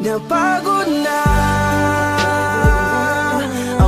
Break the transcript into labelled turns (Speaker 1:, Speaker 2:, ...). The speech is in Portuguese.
Speaker 1: Não pago